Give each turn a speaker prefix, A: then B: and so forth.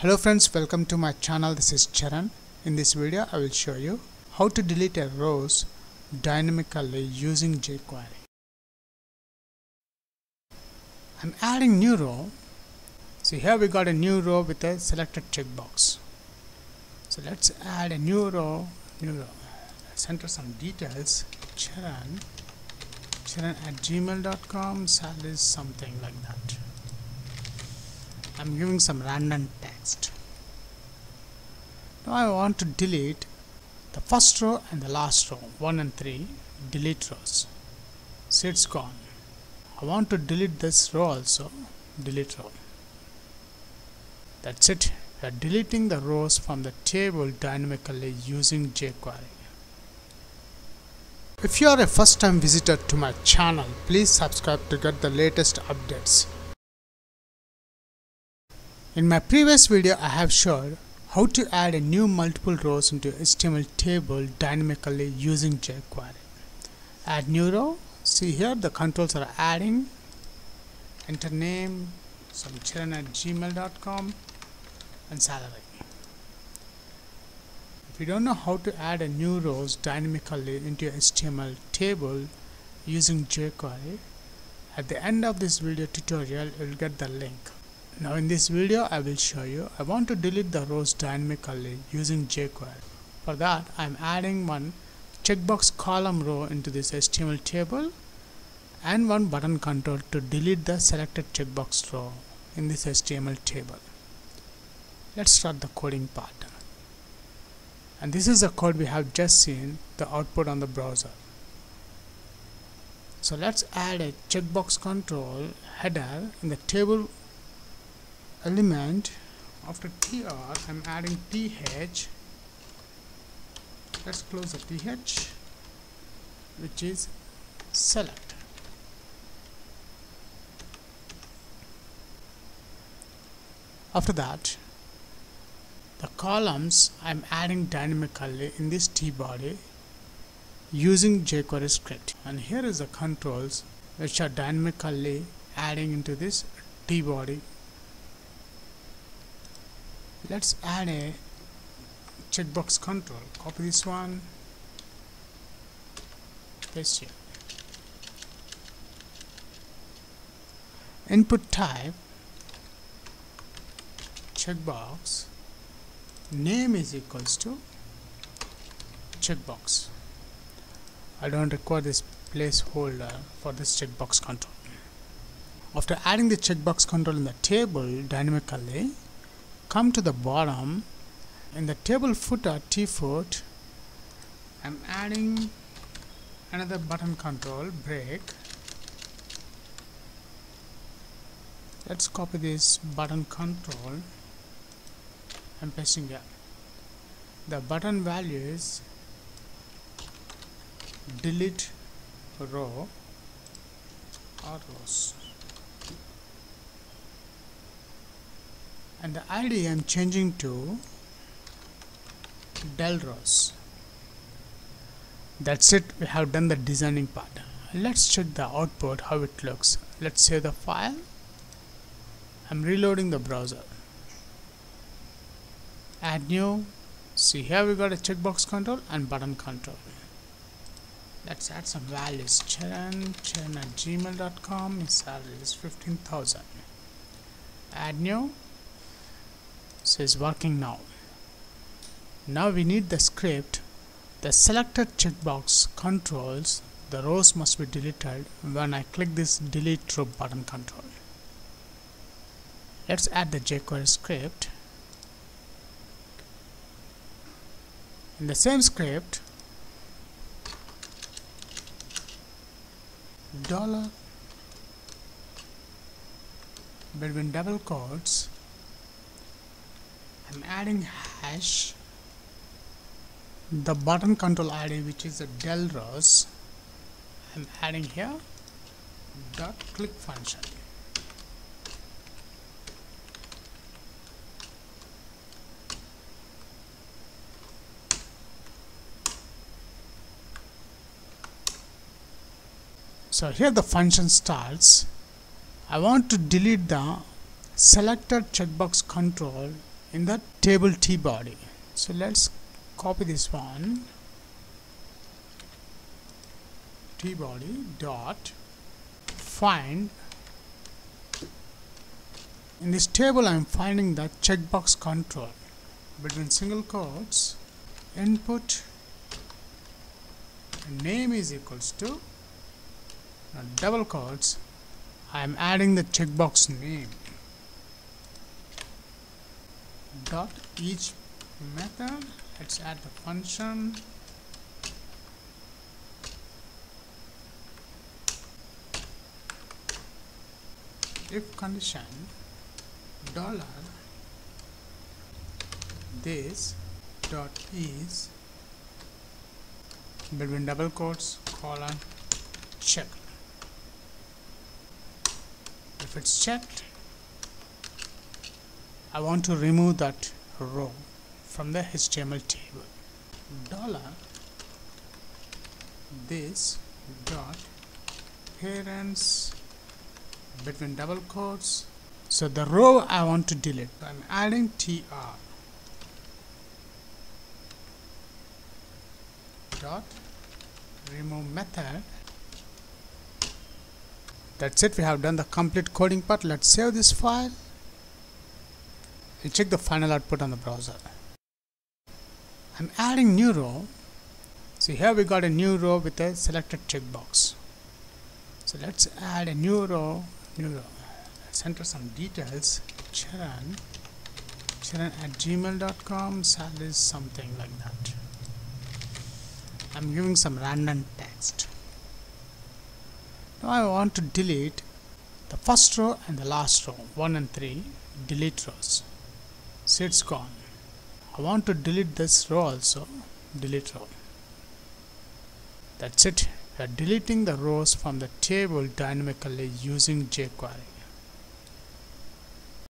A: Hello friends, welcome to my channel. This is Charan. In this video, I will show you how to delete a rows dynamically using jQuery. I'm adding new row. See here we got a new row with a selected checkbox. So let's add a new row, new row. Let's enter some details. Charan, Charan at gmail.com, salary something like that. I'm giving some random Now I want to delete the first row and the last row 1 and 3 delete rows. So it's gone. I want to delete this row also delete row. That's it. We are deleting the rows from the table dynamically using jQuery. If you are a first time visitor to my channel please subscribe to get the latest updates in my previous video, I have showed how to add a new multiple rows into HTML table dynamically using jQuery. Add new row. See here the controls are adding. Enter name, some charan at gmail.com and salary. If you don't know how to add a new rows dynamically into your HTML table using jQuery, at the end of this video tutorial you will get the link. Now in this video I will show you I want to delete the rows dynamically using jQuery. For that I am adding one checkbox column row into this HTML table and one button control to delete the selected checkbox row in this HTML table. Let's start the coding part. And this is the code we have just seen the output on the browser. So let's add a checkbox control header in the table element after tr I'm adding th let's close the th which is select. After that the columns I'm adding dynamically in this t body using jQuery script. And here is the controls which are dynamically adding into this t body let's add a checkbox control. Copy this one. Paste here. Input type checkbox. Name is equals to checkbox. I don't require this placeholder for this checkbox control. After adding the checkbox control in the table dynamically come to the bottom in the table footer t foot I'm adding another button control break. Let's copy this button control I'm pasting here. The button values delete row or rows and the ID I'm changing to del rows that's it. We have done the designing part. Let's check the output how it looks. Let's save the file. I'm reloading the browser. Add new. See here we got a checkbox control and button control. Let's add some values. Charan charan at gmail.com salary is 15000 add new so it's working now. Now we need the script. The selected checkbox controls. The rows must be deleted. When I click this delete row button control. Let's add the jQuery script. In the same script dollar between double quotes I'm adding hash. The button control ID which is the del rows I'm adding here. Dot click function. So here the function starts. I want to delete the selected checkbox control in the table t body. So let's copy this one. T body dot find. In this table I'm finding the checkbox control between single quotes input name is equals to double quotes I am adding the checkbox name dot each method let's add the function. If condition dollar this dot is between double quotes colon check. If it's checked I want to remove that row from the HTML table. Dollar this dot parents between double quotes. So the row I want to delete I'm adding tr dot remove method. That's it we have done the complete coding part. Let's save this file and check the final output on the browser. I'm adding new row. So here we got a new row with a selected checkbox. So let's add a new row new row. Let's enter some details. Charan Charan at gmail.com salary something like that. I'm giving some random text. Now I want to delete the first row and the last row 1 and 3 delete rows so it's gone. I want to delete this row also. Delete row. That's it. We are deleting the rows from the table dynamically using jQuery